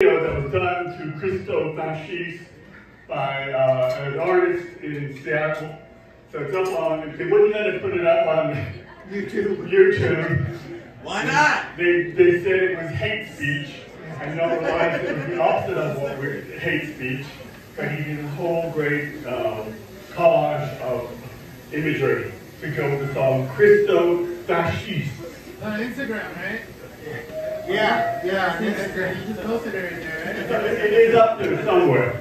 video that was done to Christofascist by uh, an artist in Seattle. So it's up on, if they wouldn't let us put it up on YouTube. YouTube, Why not? they, they said it was hate speech. I know realized it was the opposite of what we're hate speech, but he did a whole great um, collage of imagery to go with the song Christo Fascist. On Instagram, right? Yeah, yeah, on You just posted it right there, So right? it it is up there somewhere.